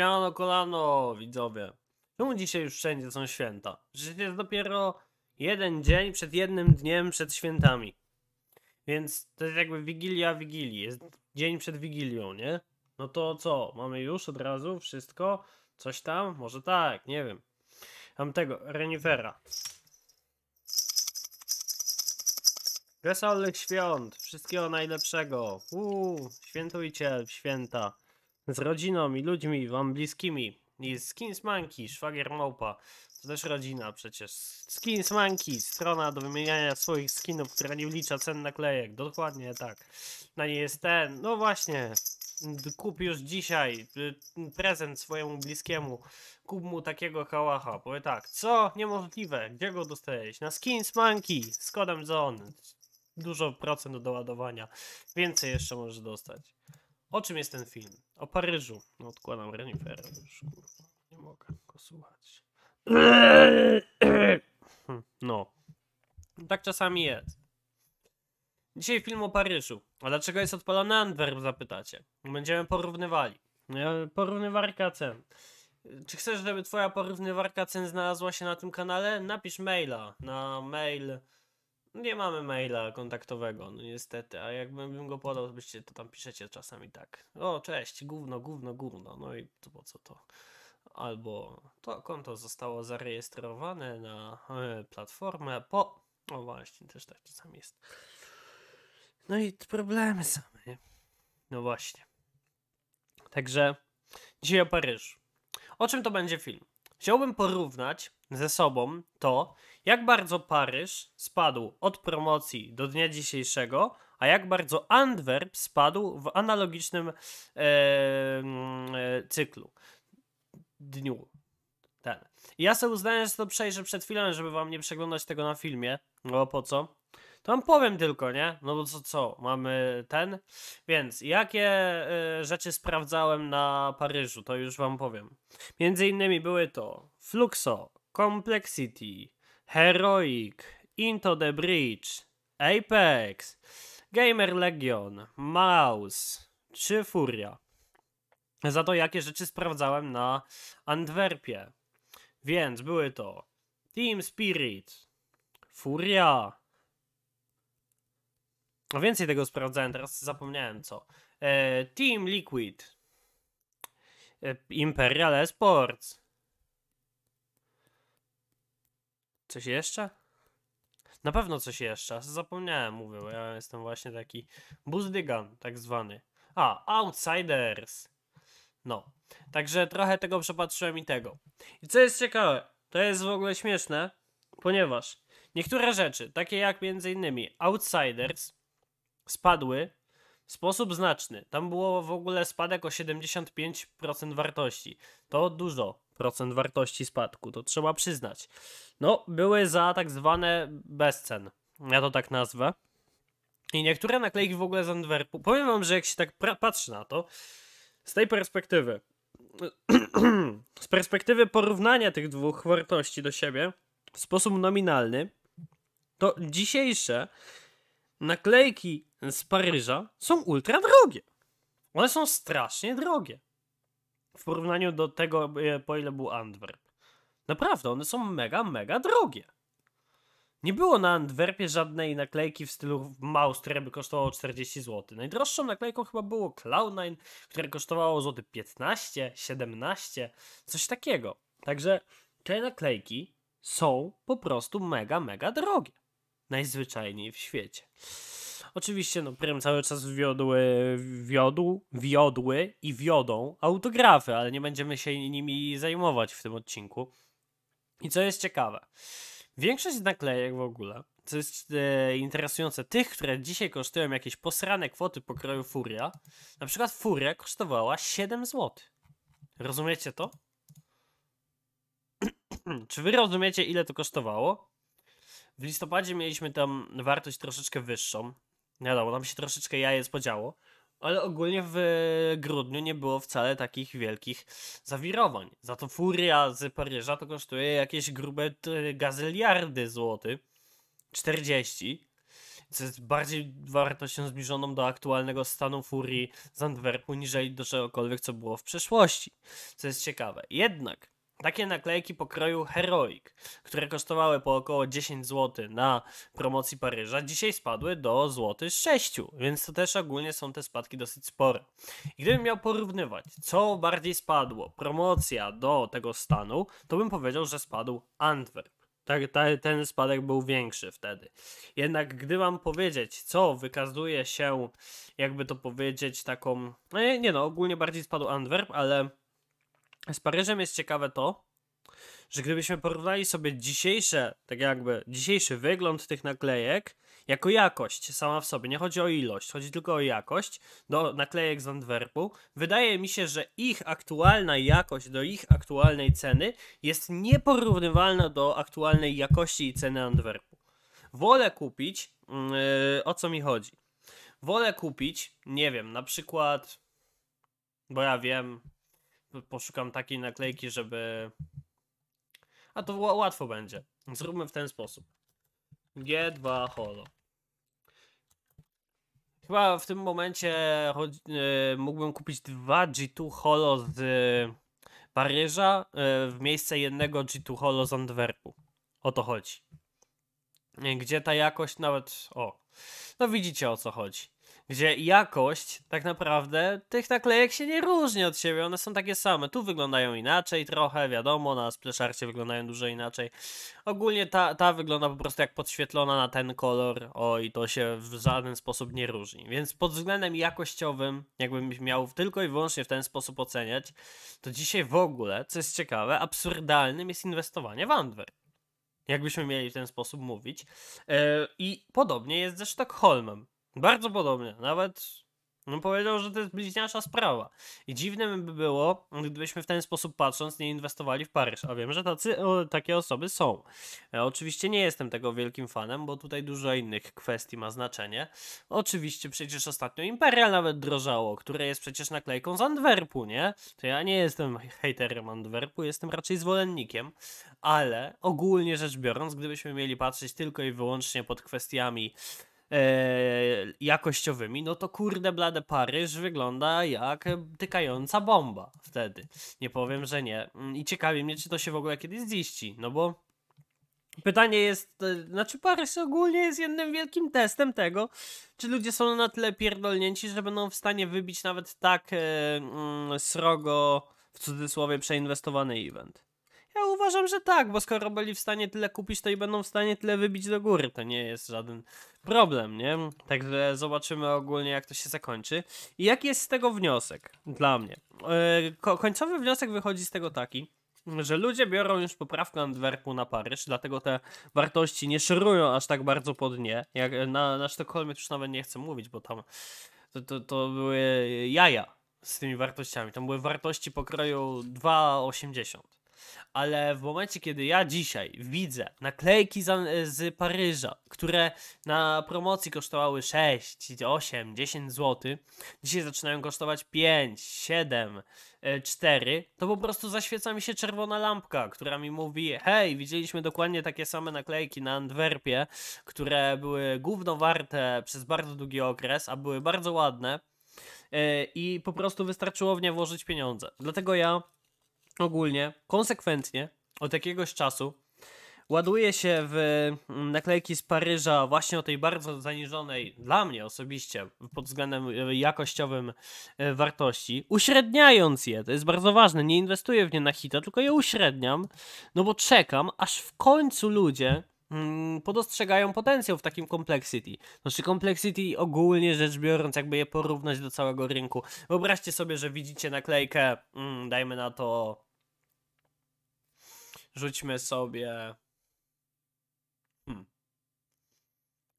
Siano kolano, widzowie. Czemu dzisiaj już wszędzie są święta? Przecież jest dopiero jeden dzień przed jednym dniem przed świętami. Więc to jest jakby Wigilia Wigilii. Jest dzień przed Wigilią, nie? No to co? Mamy już od razu wszystko? Coś tam? Może tak, nie wiem. Mam tego, renifera. Wesołych świąt! Wszystkiego najlepszego! Uuu, świętujcie święta. Z rodziną i ludźmi wam bliskimi. I Skins Monkey, szwagier małpa. To też rodzina przecież. Skins Monkey, strona do wymieniania swoich skinów, która nie wlicza cen naklejek. Dokładnie tak. Na niej jest ten, no właśnie. Kup już dzisiaj y, prezent swojemu bliskiemu. Kup mu takiego kałacha. Powie tak, co? Niemożliwe. Gdzie go dostałeś? Na Skins Monkey z kodem ZON. Dużo procent do doładowania. Więcej jeszcze możesz dostać. O czym jest ten film? O Paryżu. No odkładam renifera już, kurwa. Nie mogę go słuchać. No. Tak czasami jest. Dzisiaj film o Paryżu. A dlaczego jest odpalony Antwerp, zapytacie? Będziemy porównywali. E, Porównywarka cen. Czy chcesz, żeby twoja porównywarka cen znalazła się na tym kanale? Napisz maila na mail. Nie mamy maila kontaktowego, no niestety, a jakbym go podał, to byście to tam piszecie czasami tak. O, cześć, gówno, gówno, gówno, no i to po co to? Albo to konto zostało zarejestrowane na e, platformę po... O właśnie, też tak czasami jest. No i problemy same? No właśnie. Także dzisiaj o Paryżu. O czym to będzie film? Chciałbym porównać ze sobą to, jak bardzo Paryż spadł od promocji do dnia dzisiejszego, a jak bardzo Antwerp spadł w analogicznym e, mm, e, cyklu. Dniu. Ten. Ja sobie uznałem, że to przejrzę przed chwilą, żeby wam nie przeglądać tego na filmie. No po co? To wam powiem tylko, nie? No bo co, co? Mamy ten? Więc jakie e, rzeczy sprawdzałem na Paryżu, to już wam powiem. Między innymi były to Fluxo, Complexity, Heroic, Into the Bridge, Apex, Gamer Legion, Mouse czy Furia. Za to jakie rzeczy sprawdzałem na Antwerpie. Więc były to Team Spirit, Furia. No więcej tego sprawdzałem, teraz zapomniałem co. E, Team Liquid, e, Imperial Esports. Coś jeszcze? Na pewno coś jeszcze. Zapomniałem, mówię, ja jestem właśnie taki buzdygan, tak zwany. A, Outsiders. No. Także trochę tego przepatrzyłem i tego. I co jest ciekawe, to jest w ogóle śmieszne, ponieważ niektóre rzeczy, takie jak między innymi Outsiders, spadły w sposób znaczny. Tam było w ogóle spadek o 75% wartości. To dużo procent wartości spadku, to trzeba przyznać. No, były za tak zwane bezcen. Ja to tak nazwę. I niektóre naklejki w ogóle z Antwerpu. Powiem wam, że jak się tak patrzy na to, z tej perspektywy, z perspektywy porównania tych dwóch wartości do siebie w sposób nominalny, to dzisiejsze naklejki z Paryża są ultra drogie. One są strasznie drogie. W porównaniu do tego, e, po ile był Antwerp. Naprawdę, one są mega, mega drogie. Nie było na Antwerpie żadnej naklejki w stylu Mouse, które by kosztowało 40 zł. Najdroższą naklejką chyba było Cloud9, które kosztowało złoty 15, 17, coś takiego. Także te naklejki są po prostu mega, mega drogie. Najzwyczajniej w świecie. Oczywiście, no, Prym cały czas wiodły, wiodł, wiodły i wiodą autografy, ale nie będziemy się nimi zajmować w tym odcinku. I co jest ciekawe, większość naklejek w ogóle, co jest e, interesujące, tych, które dzisiaj kosztują jakieś posrane kwoty pokroju Furia, na przykład Furia kosztowała 7 zł. Rozumiecie to? Czy wy rozumiecie, ile to kosztowało? W listopadzie mieliśmy tam wartość troszeczkę wyższą. Wiadomo, tam się troszeczkę jajec podziało. Ale ogólnie w grudniu nie było wcale takich wielkich zawirowań. Za to furia z Paryża to kosztuje jakieś grube gazyliardy złotych. 40. co jest bardziej wartością zbliżoną do aktualnego stanu furii z Antwerpu, niżeli do czegokolwiek, co było w przeszłości. Co jest ciekawe. Jednak takie naklejki pokroju Heroic, które kosztowały po około 10 zł na promocji Paryża, dzisiaj spadły do złoty 6, więc to też ogólnie są te spadki dosyć spore. I gdybym miał porównywać, co bardziej spadło, promocja do tego stanu, to bym powiedział, że spadł Antwerp. Tak, ta, ten spadek był większy wtedy. Jednak gdy mam powiedzieć, co wykazuje się, jakby to powiedzieć, taką. No nie, nie no, ogólnie bardziej spadł Antwerp, ale z Paryżem jest ciekawe to, że gdybyśmy porównali sobie dzisiejsze, tak jakby dzisiejszy wygląd tych naklejek, jako jakość sama w sobie, nie chodzi o ilość, chodzi tylko o jakość do naklejek z Antwerpu, wydaje mi się, że ich aktualna jakość do ich aktualnej ceny jest nieporównywalna do aktualnej jakości i ceny Antwerpu. Wolę kupić, yy, o co mi chodzi? Wolę kupić, nie wiem, na przykład, bo ja wiem, poszukam takiej naklejki, żeby. A to łatwo będzie. Zróbmy w ten sposób. G2 Holo. Chyba w tym momencie yy, mógłbym kupić dwa G2 Holo z Paryża yy, w miejsce jednego G2 Holo z Antwerpu. O to chodzi. Gdzie ta jakość nawet. O. No widzicie o co chodzi gdzie jakość tak naprawdę tych naklejek się nie różni od siebie, one są takie same. Tu wyglądają inaczej trochę, wiadomo, na spleszarcie wyglądają dużo inaczej. Ogólnie ta, ta wygląda po prostu jak podświetlona na ten kolor, o i to się w żaden sposób nie różni. Więc pod względem jakościowym, jakbym miał tylko i wyłącznie w ten sposób oceniać, to dzisiaj w ogóle, co jest ciekawe, absurdalnym jest inwestowanie w Antwerp jakbyśmy mieli w ten sposób mówić. Yy, I podobnie jest ze Sztokholmem. Bardzo podobnie. Nawet bym powiedział, że to jest bliźniacza sprawa. I dziwnym by było, gdybyśmy w ten sposób patrząc nie inwestowali w Paryż. A wiem, że tacy, o, takie osoby są. Ja oczywiście nie jestem tego wielkim fanem, bo tutaj dużo innych kwestii ma znaczenie. Oczywiście przecież ostatnio Imperial nawet drożało, które jest przecież naklejką z Antwerpu, nie? To ja nie jestem haterem Antwerpu, jestem raczej zwolennikiem. Ale ogólnie rzecz biorąc, gdybyśmy mieli patrzeć tylko i wyłącznie pod kwestiami e, jakościowymi, no to kurde blade Paryż wygląda jak tykająca bomba wtedy. Nie powiem, że nie. Mm, I ciekawi mnie, czy to się w ogóle kiedyś ziści, no bo Pytanie jest, e, znaczy Paryż ogólnie jest jednym wielkim testem tego, czy ludzie są na tyle pierdolnięci, że będą w stanie wybić nawet tak e, mm, srogo, w cudzysłowie, przeinwestowany event. Ja uważam, że tak, bo skoro byli w stanie tyle kupić, to i będą w stanie tyle wybić do góry. To nie jest żaden problem, nie? Także zobaczymy ogólnie, jak to się zakończy. I jaki jest z tego wniosek dla mnie? Yy, końcowy wniosek wychodzi z tego taki, że ludzie biorą już poprawkę Antwerpu na Paryż, dlatego te wartości nie szerują aż tak bardzo pod nie. Jak na, na Sztokholmie już nawet nie chcę mówić, bo tam to, to, to były jaja z tymi wartościami. Tam były wartości pokroju 2,80 ale w momencie, kiedy ja dzisiaj widzę naklejki z, z Paryża, które na promocji kosztowały 6, 8, 10 zł, dzisiaj zaczynają kosztować 5, 7, 4, to po prostu zaświeca mi się czerwona lampka, która mi mówi: Hej, widzieliśmy dokładnie takie same naklejki na Antwerpie, które były gówno warte przez bardzo długi okres, a były bardzo ładne. E, I po prostu wystarczyło w nie włożyć pieniądze. Dlatego ja ogólnie, konsekwentnie, od jakiegoś czasu ładuje się w mm, naklejki z Paryża właśnie o tej bardzo zaniżonej, dla mnie osobiście, pod względem e, jakościowym e, wartości, uśredniając je, to jest bardzo ważne, nie inwestuję w nie na hita, tylko je uśredniam, no bo czekam, aż w końcu ludzie mm, podostrzegają potencjał w takim complexity. Znaczy complexity ogólnie rzecz biorąc, jakby je porównać do całego rynku. Wyobraźcie sobie, że widzicie naklejkę, mm, dajmy na to rzućmy sobie hmm,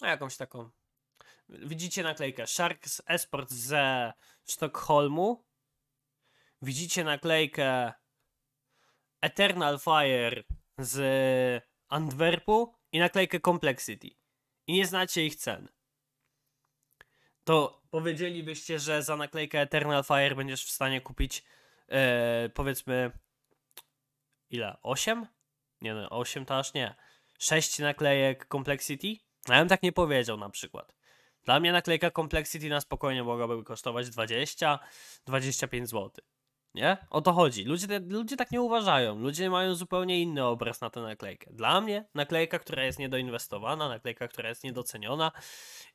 no jakąś taką. Widzicie naklejkę? Sharks Esport ze Sztokholmu. Widzicie naklejkę Eternal Fire z Antwerpu i naklejkę Complexity i nie znacie ich cen. To powiedzielibyście, że za naklejkę Eternal Fire będziesz w stanie kupić e, powiedzmy ile? 8? Nie no, 8 to aż nie. 6 naklejek Complexity? Ja bym tak nie powiedział na przykład. Dla mnie naklejka Complexity na spokojnie mogłaby kosztować 20-25 zł. Nie? O to chodzi. Ludzie, ludzie tak nie uważają. Ludzie mają zupełnie inny obraz na tę naklejkę. Dla mnie naklejka, która jest niedoinwestowana, naklejka, która jest niedoceniona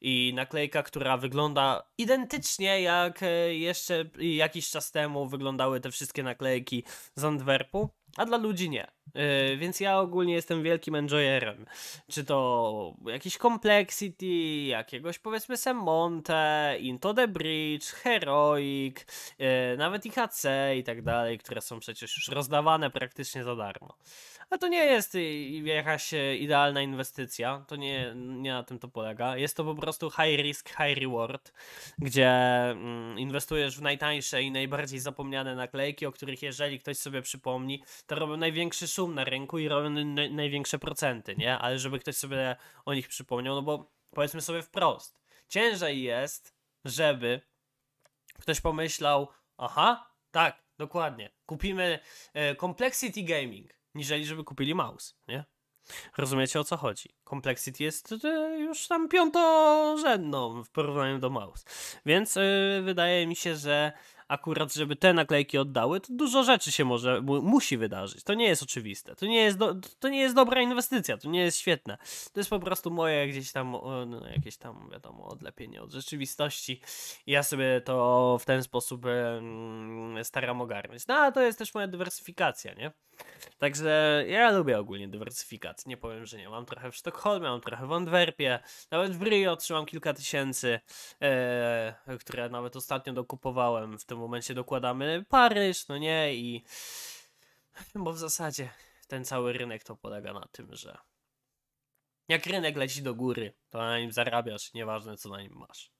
i naklejka, która wygląda identycznie jak e, jeszcze jakiś czas temu wyglądały te wszystkie naklejki z Antwerpu, a dla ludzi nie. Yy, więc ja ogólnie jestem wielkim enjoyerem. Czy to jakiś Complexity, jakiegoś powiedzmy Semonte, Into the Bridge, Heroic, yy, nawet IHC i tak dalej, które są przecież już rozdawane praktycznie za darmo. A to nie jest jakaś e, idealna inwestycja, to nie, nie na tym to polega. Jest to po prostu high risk, high reward, gdzie mm, inwestujesz w najtańsze i najbardziej zapomniane naklejki, o których jeżeli ktoś sobie przypomni, to robią największy szum na rynku i robią największe procenty, nie? Ale żeby ktoś sobie o nich przypomniał, no bo powiedzmy sobie wprost, ciężej jest, żeby ktoś pomyślał, aha, tak, dokładnie, kupimy e, Complexity Gaming, niżeli żeby kupili mouse, nie? Rozumiecie o co chodzi? Complexity jest e, już tam piątorzędną w porównaniu do mouse. Więc e, wydaje mi się, że akurat, żeby te naklejki oddały, to dużo rzeczy się może, mu, musi wydarzyć. To nie jest oczywiste. To nie jest, do, to nie jest dobra inwestycja, to nie jest świetne. To jest po prostu moje gdzieś tam, no, jakieś tam, wiadomo, odlepienie od rzeczywistości. Ja sobie to w ten sposób staram ogarnąć. No, a to jest też moja dywersyfikacja, nie? Także ja lubię ogólnie dywersyfikację. Nie powiem, że nie. Mam trochę w Sztokholmie, mam trochę w Antwerpie, nawet w Rio trzymam kilka tysięcy, e, które nawet ostatnio dokupowałem. W tym momencie dokładamy Paryż, no nie? I bo w zasadzie ten cały rynek to polega na tym, że jak rynek leci do góry, to na nim zarabiasz, nieważne co na nim masz.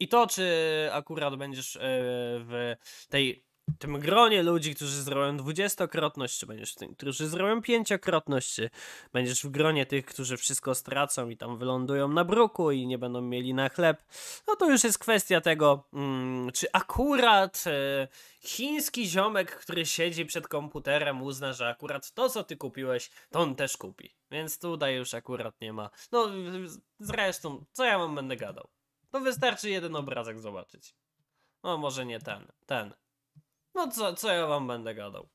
I to, czy akurat będziesz e, w tej tym gronie ludzi, którzy zrobią dwudziestokrotność, czy będziesz w tym, którzy zrobią pięciokrotność, czy będziesz w gronie tych, którzy wszystko stracą i tam wylądują na bruku i nie będą mieli na chleb, no to już jest kwestia tego, mm, czy akurat e, chiński ziomek, który siedzi przed komputerem, uzna, że akurat to, co ty kupiłeś, to on też kupi. Więc tutaj już akurat nie ma. No zresztą, co ja wam będę gadał? To wystarczy jeden obrazek zobaczyć. No może nie ten, ten. No co, co ja wam będę gadał?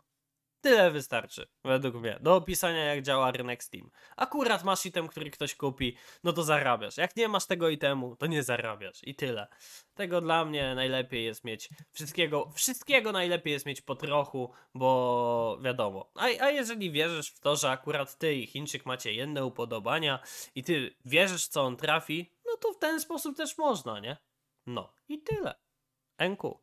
Tyle wystarczy, według mnie, do opisania jak działa rynek Steam. Akurat masz item, który ktoś kupi, no to zarabiasz. Jak nie masz tego itemu, to nie zarabiasz i tyle. Tego dla mnie najlepiej jest mieć wszystkiego, wszystkiego najlepiej jest mieć po trochu, bo wiadomo. A, a jeżeli wierzysz w to, że akurat ty i Chińczyk macie jedne upodobania i ty wierzysz, co on trafi, no to w ten sposób też można, nie? No i tyle. NQ.